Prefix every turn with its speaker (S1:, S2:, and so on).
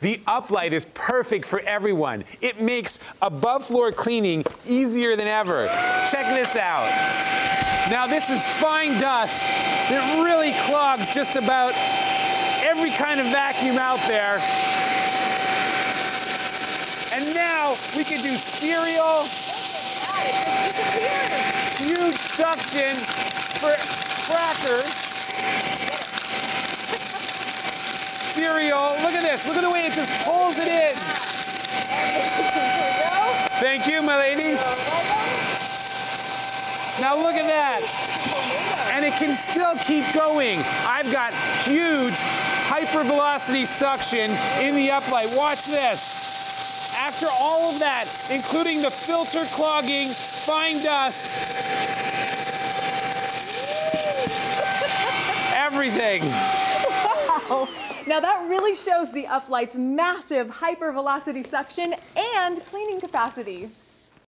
S1: The uplight is perfect for everyone. It makes above floor cleaning easier than ever. Check this out. Now this is fine dust that really clogs just about every kind of vacuum out there. And now we can do cereal, huge suction for crackers, Look at this. Look at the way it just pulls it in. Thank you, my lady. Now look at that. And it can still keep going. I've got huge hypervelocity suction in the uplight. Watch this. After all of that, including the filter clogging, fine dust, everything.
S2: Wow. Now that really shows the Uplight's massive hypervelocity suction and cleaning capacity.